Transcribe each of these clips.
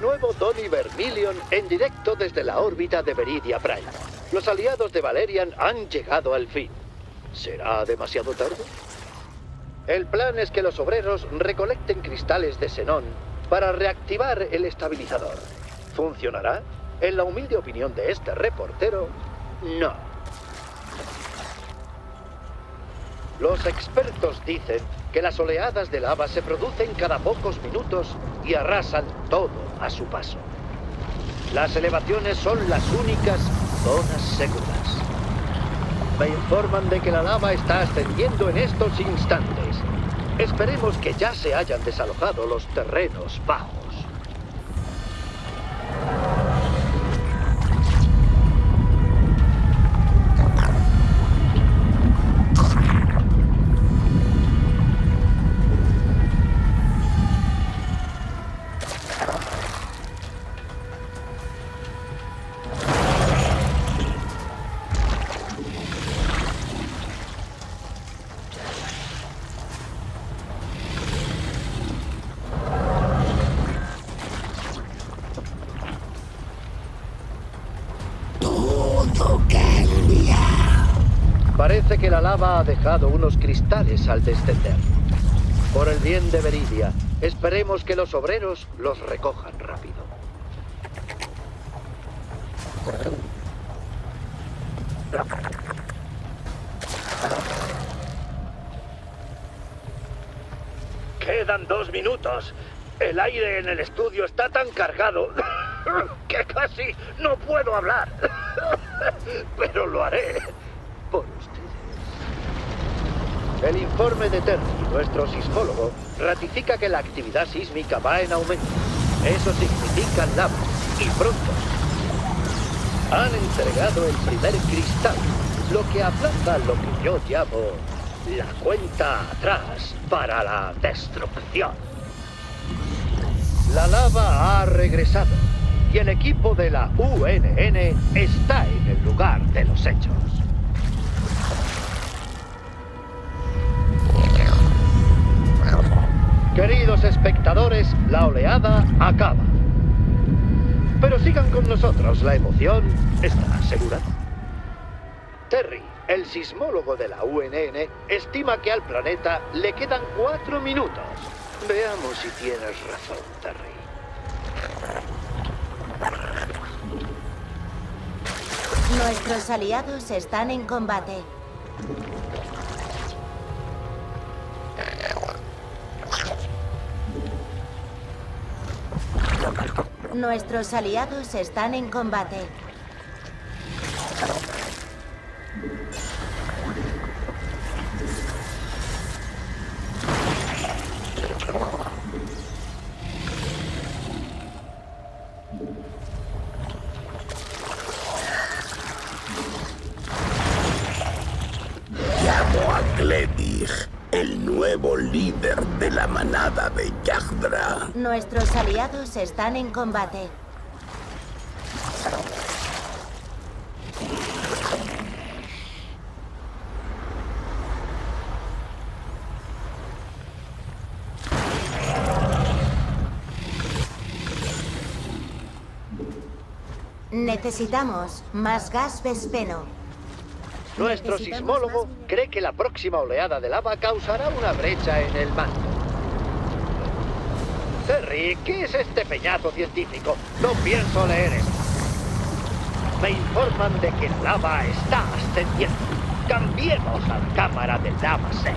Nuevo Donny Vermilion en directo desde la órbita de Veridia Prime. Los aliados de Valerian han llegado al fin. ¿Será demasiado tarde? El plan es que los obreros recolecten cristales de xenón para reactivar el estabilizador. ¿Funcionará? En la humilde opinión de este reportero, no. Los expertos dicen que las oleadas de lava se producen cada pocos minutos y arrasan todo a su paso. Las elevaciones son las únicas zonas seguras. Me informan de que la lava está ascendiendo en estos instantes. Esperemos que ya se hayan desalojado los terrenos bajos. Parece que la lava ha dejado unos cristales al descender. Por el bien de Veridia, esperemos que los obreros los recojan rápido. Quedan dos minutos. El aire en el estudio está tan cargado que casi no puedo hablar. Pero lo haré por ustedes. El informe de Terry, nuestro sismólogo, ratifica que la actividad sísmica va en aumento. Eso significa lava, y pronto. Han entregado el primer cristal, lo que aplaza lo que yo llamo la cuenta atrás para la destrucción. La lava ha regresado y el equipo de la UNN está en el lugar de los hechos. Queridos espectadores, la oleada acaba. Pero sigan con nosotros, la emoción está asegurada. Terry, el sismólogo de la UNN, estima que al planeta le quedan cuatro minutos. Veamos si tienes razón, Terry. Nuestros aliados están en combate. Nuestros aliados están en combate. La manada de Yagdra. Nuestros aliados están en combate. Necesitamos más gas Vespeno. Nuestro sismólogo cree que la próxima oleada de lava causará una brecha en el manto. Terry, ¿qué es este peñazo científico? No pienso leer eso. Me informan de que la lava está ascendiendo. Cambiemos a la cámara de lava 6.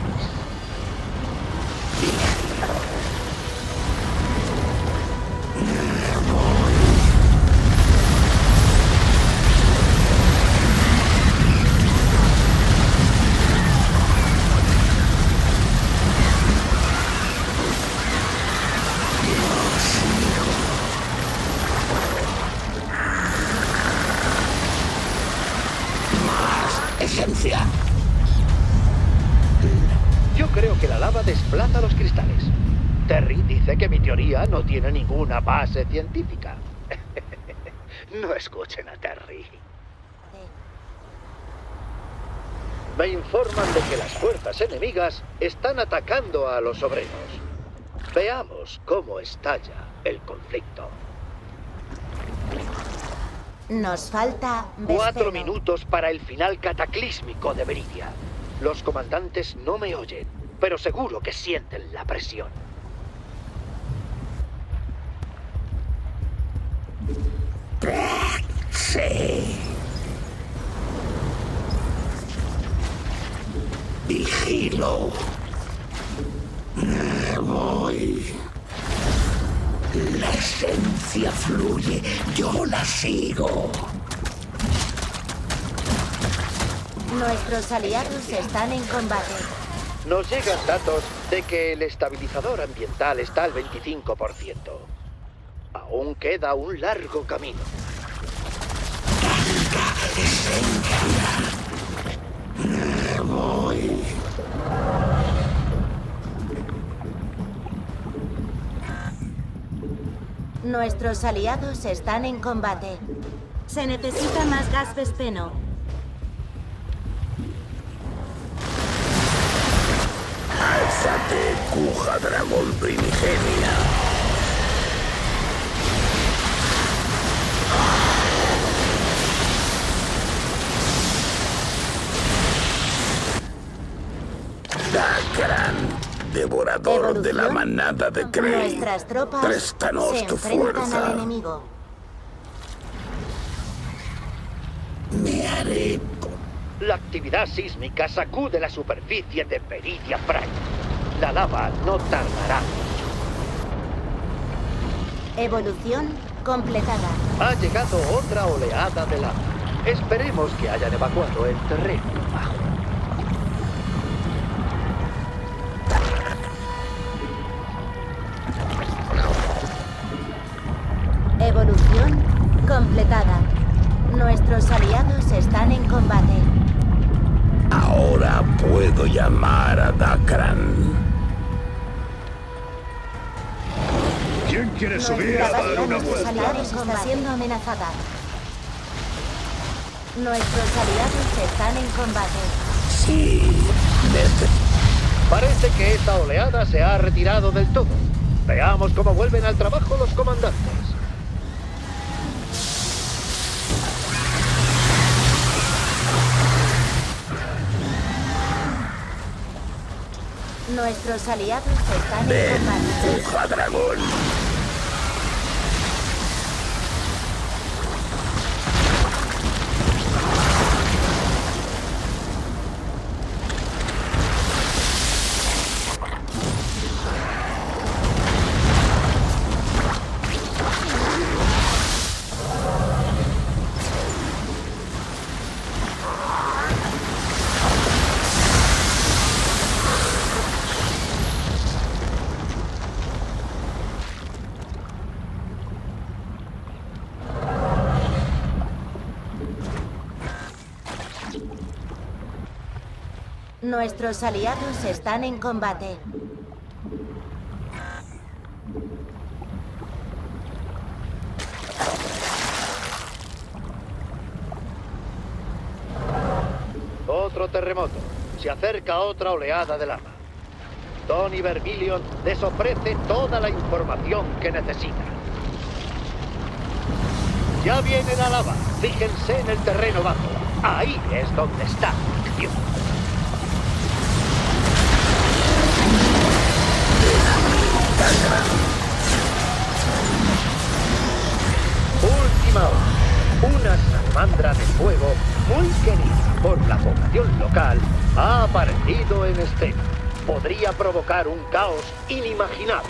Teoría no tiene ninguna base científica. no escuchen a Terry. Me informan de que las fuerzas enemigas están atacando a los obreros. Veamos cómo estalla el conflicto. Nos falta Cuatro Vespero. minutos para el final cataclísmico de Veridia. Los comandantes no me oyen, pero seguro que sienten la presión. Sí. Vigilo. Voy. La esencia fluye, yo la sigo. Nuestros aliados están en combate. Nos llegan datos de que el estabilizador ambiental está al 25%. Aún queda un largo camino. Voy. Nuestros aliados están en combate. Se necesita más gas Vespeno. Alzate, cuja dragón primigenia. Dakran, devorador de la manada de Kree. Nuestras tropas Préstanos se tu fuerza. enemigo. Me haré La actividad sísmica sacude la superficie de Peridia Prime. La lava no tardará. Evolución completada. Ha llegado otra oleada de lava. Esperemos que hayan evacuado el terreno bajo. Nuestros aliados están en combate. Ahora puedo llamar a Dakran. ¿Quién quiere Nuestra subir a dar una vuelta? aliados está siendo amenazada. Nuestros aliados están en combate. Sí, nece- Parece que esta oleada se ha retirado del todo. Veamos cómo vuelven al trabajo los comandantes. Nuestros aliados están en combate. cuja dragón. Nuestros aliados están en combate. Otro terremoto. Se acerca otra oleada de lava. Tony Vermilion les ofrece toda la información que necesitan. Ya viene la lava. Fíjense en el terreno bajo. Ahí es donde está la acción. Salamandra de fuego muy querida por la población local ha aparecido en escena. Podría provocar un caos inimaginable.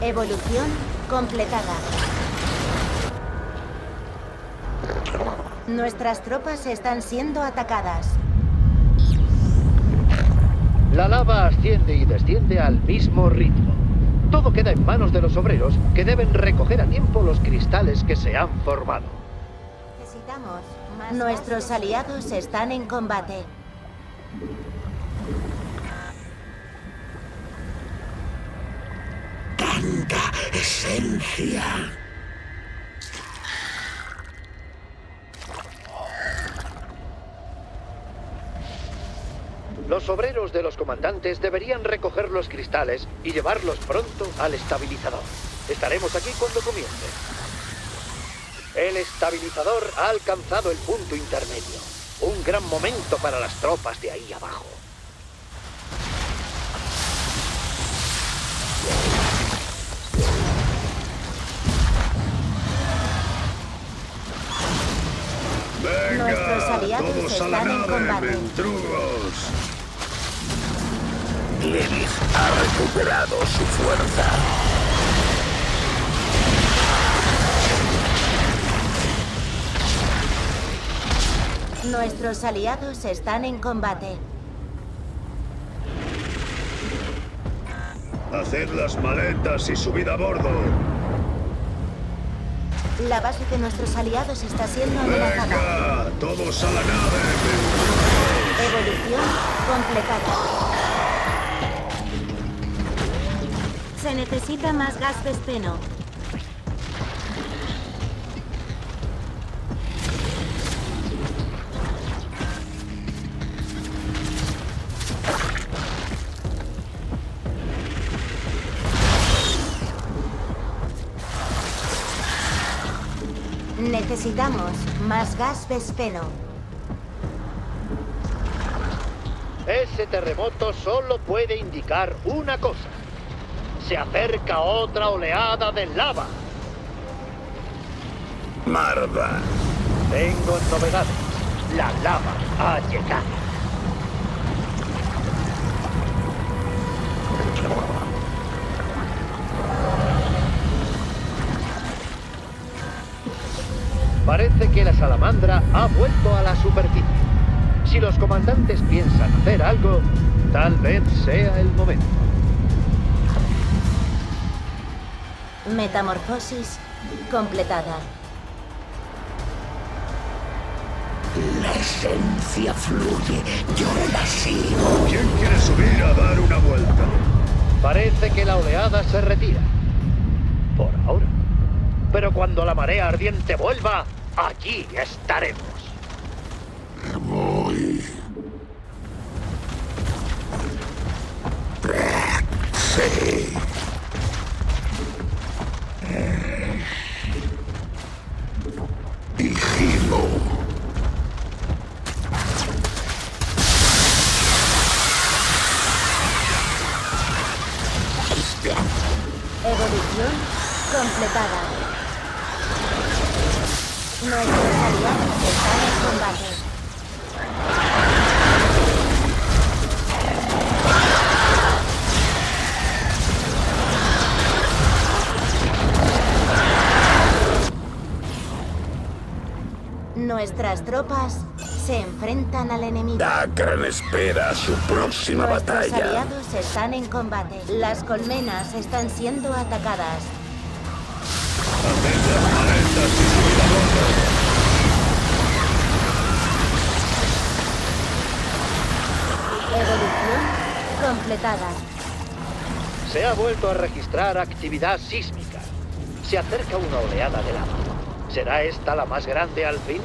Evolución completada. Nuestras tropas están siendo atacadas. La lava asciende y desciende al mismo ritmo. Todo queda en manos de los obreros que deben recoger a tiempo los cristales que se han formado. Necesitamos más Nuestros aliados están en combate. Tanta esencia. Los obreros de los comandantes deberían recoger los cristales y llevarlos pronto al estabilizador. Estaremos aquí cuando comience. El estabilizador ha alcanzado el punto intermedio. Un gran momento para las tropas de ahí abajo. Venga, Nuestros aliados todos a la están en combate. ventrudos. Gledis ha recuperado su fuerza. Nuestros aliados están en combate. Haced las maletas y subid a bordo. La base de nuestros aliados está siendo amenazada. Venga, todos a la nave. Evolución completada. Se necesita más gas vespeno. Necesitamos más gas vespeno. Ese terremoto solo puede indicar una cosa. Se acerca otra oleada de lava. Marva, Tengo novedades. La lava ha llegado. Salamandra ha vuelto a la superficie. Si los comandantes piensan hacer algo, tal vez sea el momento. Metamorfosis completada. la esencia fluye, yo la sigo. ¿Quién quiere subir a dar una vuelta? Parece que la oleada se retira. Por ahora. Pero cuando la marea ardiente vuelva, allí estaremos. Voy. Tropas se enfrentan al enemigo. Dakran espera su próxima Nuestros batalla. aliados están en combate. Las colmenas están siendo atacadas. Evolución completada. Se ha vuelto a registrar actividad sísmica. Se acerca una oleada de lava. ¿Será esta la más grande al fin?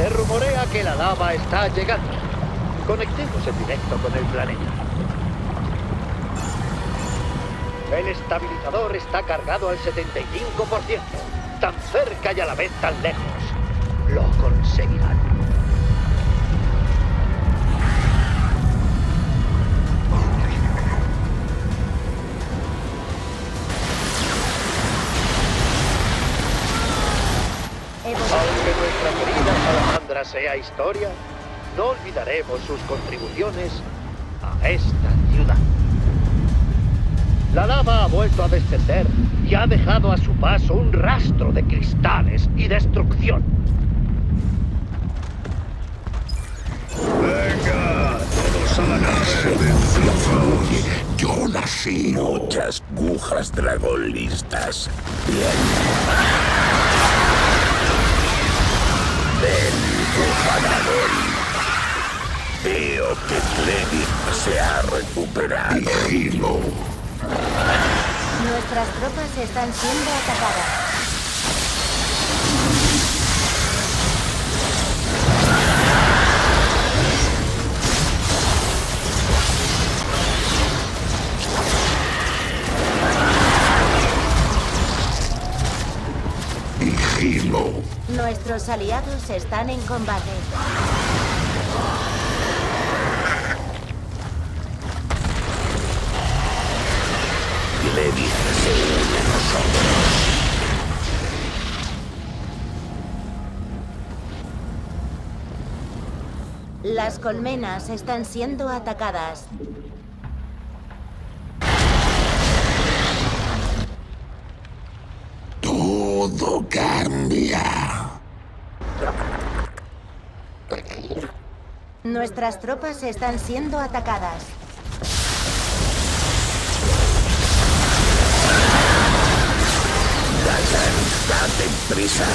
Se rumorea que la lava está llegando. Conectemos en directo con el planeta. El estabilizador está cargado al 75%. Tan cerca y a la vez tan lejos. Lo conseguirán. Sea historia, no olvidaremos sus contribuciones a esta ciudad. La lava ha vuelto a descender y ha dejado a su paso un rastro de cristales y destrucción. Venga, todos a la nave, yo sigo. Muchas agujas dragonistas. Bien. Bujanador. Veo que Gledis se ha recuperado. Nuestras tropas están siendo atacadas. Nuestros aliados están en combate. Leviathan se une a nosotros. Las colmenas están siendo atacadas. Todo cambia. Nuestras tropas están siendo atacadas. Gagan, date prisa.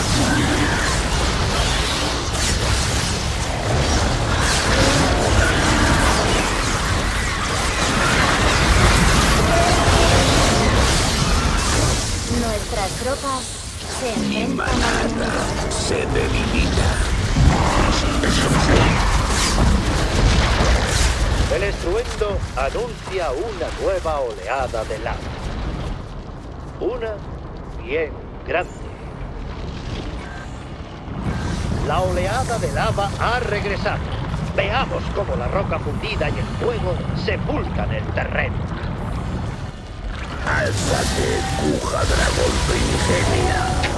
Nuestras tropas se enfrentan anuncia una nueva oleada de lava. Una bien grande. La oleada de lava ha regresado. Veamos cómo la roca fundida y el fuego sepultan el terreno. Alzate, cuja dragón primigenia.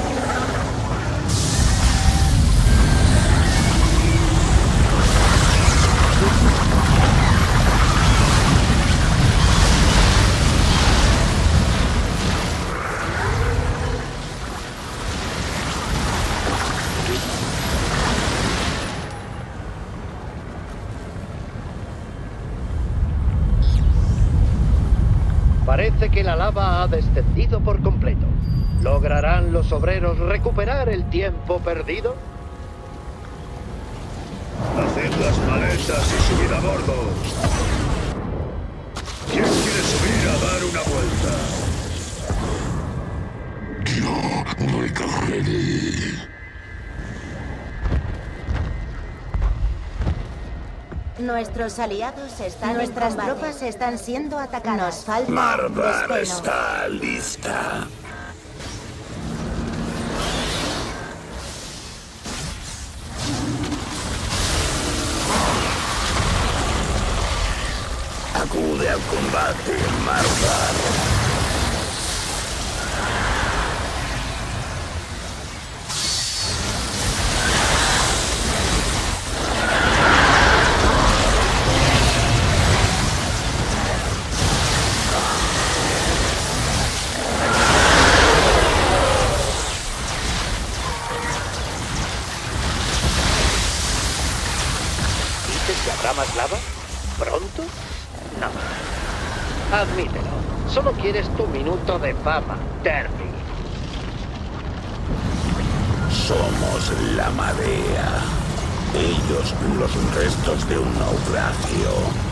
Parece que la lava ha descendido por completo. ¿Lograrán los obreros recuperar el tiempo perdido? Haced las maletas y subid a bordo. ¿Quién quiere subir a dar una vuelta? Nuestros aliados están Nuestras tropas están siendo atacadas. Nos falta Marvar despeno. está lista. Acude al combate, Marvar. ¿Pronto? No. Admítelo. Solo quieres tu minuto de fama, Derby. Somos la marea. Ellos los restos de un naufragio.